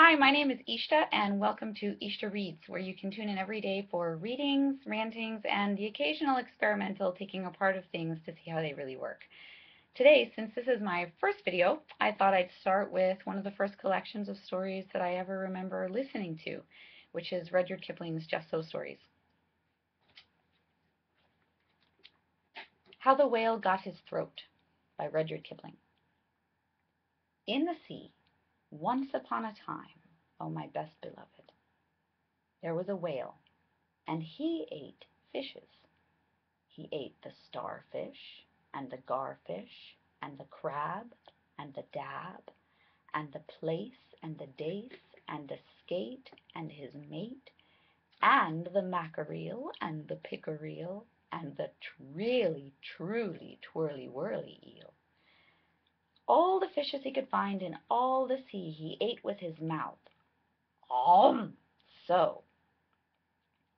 Hi, my name is Ishta, and welcome to Ishta Reads, where you can tune in every day for readings, rantings, and the occasional experimental taking apart of things to see how they really work. Today, since this is my first video, I thought I'd start with one of the first collections of stories that I ever remember listening to, which is Rudyard Kipling's Just So Stories. How the Whale Got His Throat by Rudyard Kipling. In the sea, once upon a time, O my best beloved, there was a whale, and he ate fishes. He ate the starfish, and the garfish, and the crab, and the dab, and the plaice, and the dace, and the skate, and his mate, and the mackerel, and the pickerel, and the really, truly, twirly whirly eel. All the fishes he could find in all the sea he ate with his mouth. Om! So!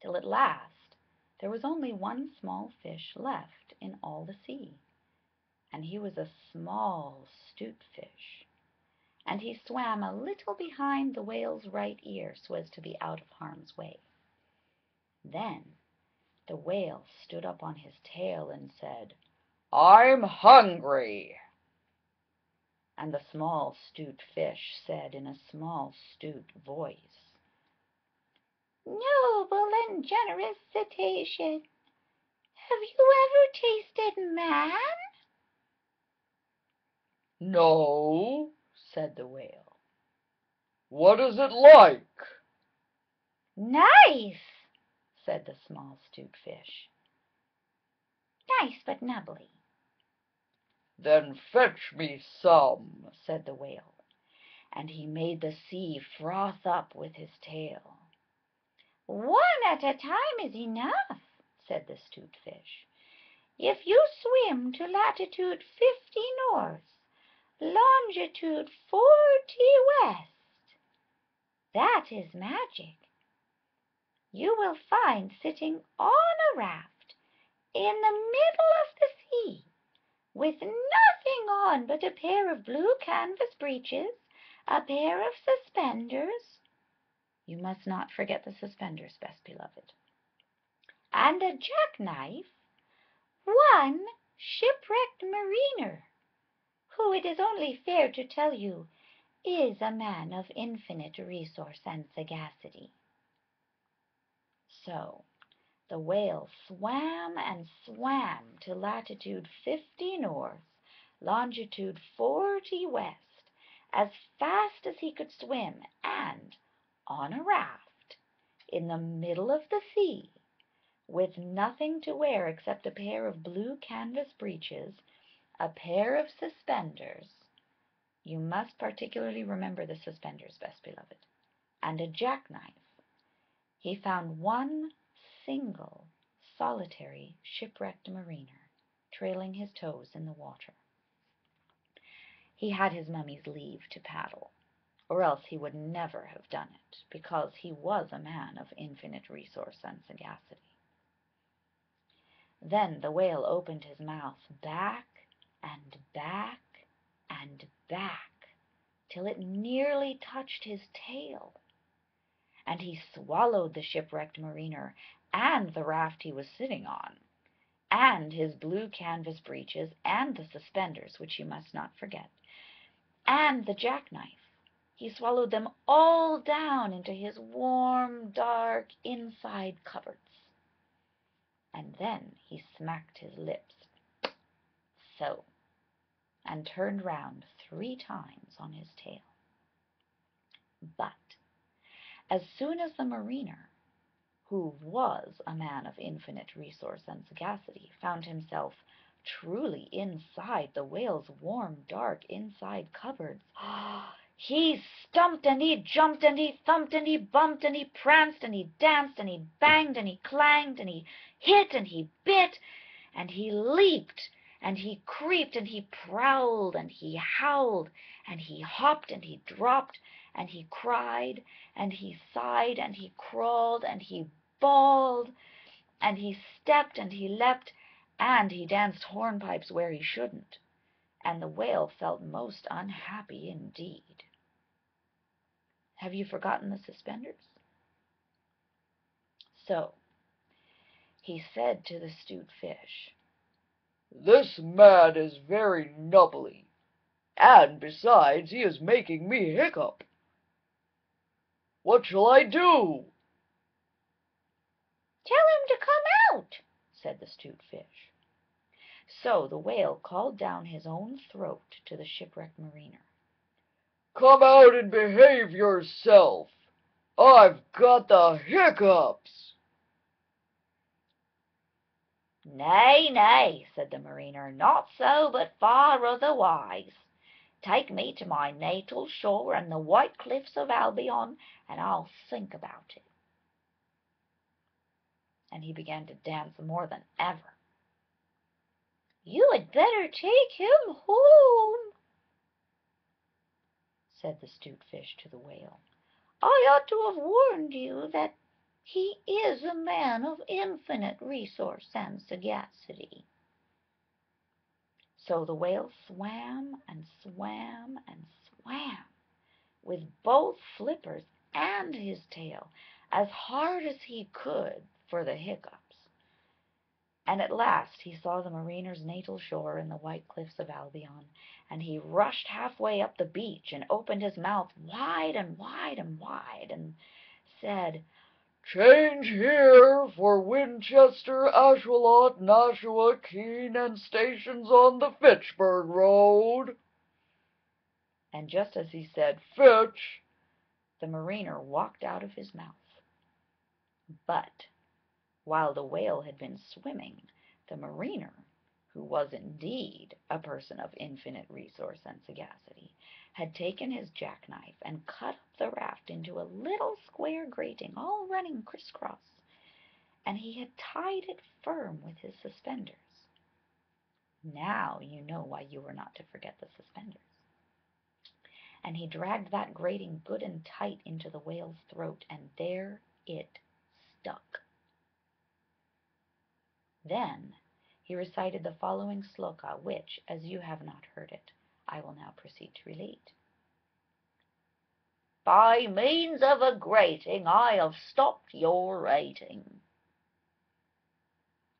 Till at last there was only one small fish left in all the sea, and he was a small 'Stute fish, and he swam a little behind the whale's right ear so as to be out of harm's way. Then the whale stood up on his tail and said, "I'm hungry." And the small, stute fish said in a small, stute voice, "Noble and generous cetacean, have you ever tasted man?" "No," said the whale. "What is it like?" "Nice!" said the small, stute fish. "Nice but nubbly." "Then fetch me some," said the whale, and he made the sea froth up with his tail. "One at a time is enough," said the 'Stute fish. "If you swim to latitude fifty north, longitude forty west, that is magic, you will find sitting on a raft in the middle of the sea, with nothing on but a pair of blue canvas breeches, a pair of suspenders You must not forget the suspenders, best beloved. and a jackknife, one shipwrecked mariner, who it is only fair to tell you is a man of infinite resource and sagacity." So the whale swam and swam to latitude fifty north, longitude forty west, as fast as he could swim, and on a raft, in the middle of the sea, with nothing to wear except a pair of blue canvas breeches, a pair of suspenders. You must particularly remember the suspenders, best beloved and a jackknife, he found one single, solitary, shipwrecked mariner trailing his toes in the water. He had his mummy's leave to paddle, or else he would never have done it, because he was a man of infinite resource and sagacity. Then the whale opened his mouth back and back and back till it nearly touched his tail, and he swallowed the shipwrecked mariner and the raft he was sitting on, and his blue canvas breeches and the suspenders, which you must not forget, and the jackknife. He swallowed them all down into his warm, dark inside cupboards. And then he smacked his lips, so, and turned round three times on his tail. But as soon as the mariner, who was a man of infinite resource and sagacity, found himself truly inside the whale's warm, dark inside cupboards, he stumped and he jumped and he thumped and he bumped and he pranced and he danced and he banged and he clanged and he hit and he bit and he leaped and he creeped and he prowled and he howled and he hopped and he dropped and he cried and he sighed and he crawled and he bawled and he stepped and he leapt and he danced hornpipes where he shouldn't, and the whale felt most unhappy indeed. Have you forgotten the suspenders? So he said to the 'Stute fish, This man is very nubbly, and besides he is making me hiccup. What shall I do? Tell him to come out, said the 'Stute fish. So the whale called down his own throat to the shipwrecked mariner. Come out and behave yourself. I've got the hiccups. Nay, nay, said the mariner, not so, but far otherwise. Take me to my natal shore and the white cliffs of Albion, and I'll think about it. And he began to dance more than ever. You had better take him home, said the 'Stute fish to the whale. I ought to have warned you that he is a man of infinite resource and sagacity. So the whale swam and swam and swam with both flippers and his tail as hard as he could for the hiccups. And at last he saw the mariner's natal shore and the white cliffs of Albion, and he rushed halfway up the beach and opened his mouth wide and wide and wide and said, Change here for Winchester, Ashuelot, Nashua, Keene, and stations on the Fitchburg Road. And just as he said, Fitch, the mariner walked out of his mouth. But while the whale had been swimming, the mariner, who was indeed a person of infinite resource and sagacity, had taken his jackknife and cut up the raft into a little square grating, all running crisscross, and he had tied it firm with his suspenders. Now you know why you were not to forget the suspenders. And he dragged that grating good and tight into the whale's throat, and there it stuck. Then he recited the following sloka, which, as you have not heard it, I will now proceed to relate. By means of a grating I have stopped your rating.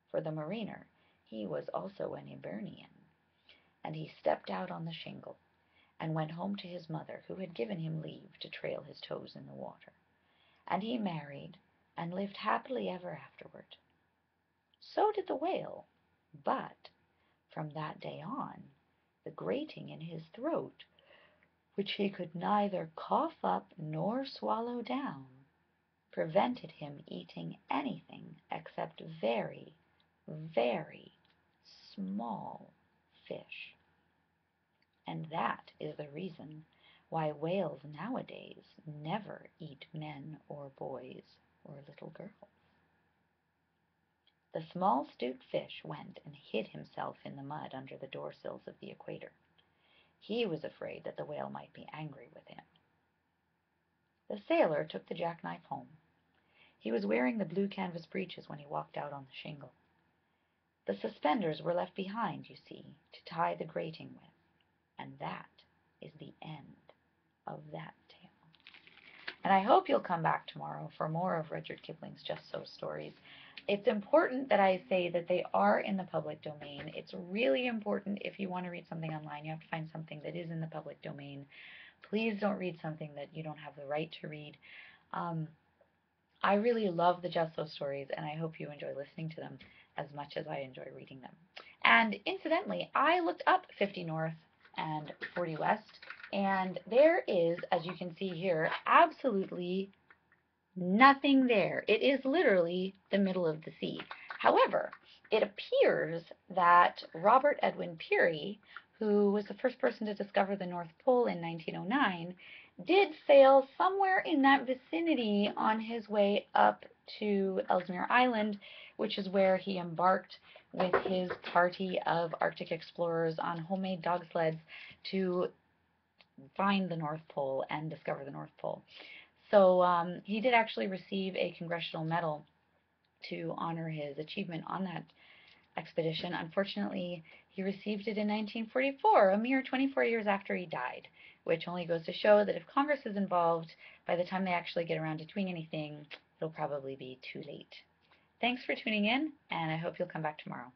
For the mariner, he was also an Hibernian, and he stepped out on the shingle and went home to his mother, who had given him leave to trail his toes in the water. And he married and lived happily ever afterward. So did the whale, but from that day on the grating in his throat, which he could neither cough up nor swallow down, prevented him eating anything except very, very small fish. And that is the reason why whales nowadays never eat men or boys or little girls. The small stute fish went and hid himself in the mud under the door sills of the equator. He was afraid that the whale might be angry with him. The sailor took the jackknife home. He was wearing the blue canvas breeches when he walked out on the shingle. The suspenders were left behind, you see, to tie the grating with. And that is the end of that tale. And I hope you'll come back tomorrow for more of Rudyard Kipling's Just So stories. It's important that I say that they are in the public domain. It's really important if you want to read something online, you have to find something that is in the public domain. Please don't read something that you don't have the right to read. Um, I really love the Just So stories, and I hope you enjoy listening to them as much as I enjoy reading them. And incidentally, I looked up 50 North and 40 West, and there is, as you can see here, absolutely nothing there. It is literally the middle of the sea. However, it appears that Robert Edwin Peary, who was the first person to discover the North Pole in 1909, did sail somewhere in that vicinity on his way up to Ellesmere Island, which is where he embarked with his party of Arctic explorers on homemade dog sleds to find the North Pole and discover the North Pole. So um, he did actually receive a congressional medal to honor his achievement on that expedition. Unfortunately, he received it in 1944, a mere 24 years after he died, which only goes to show that if Congress is involved, by the time they actually get around to doing anything, it'll probably be too late. Thanks for tuning in, and I hope you'll come back tomorrow.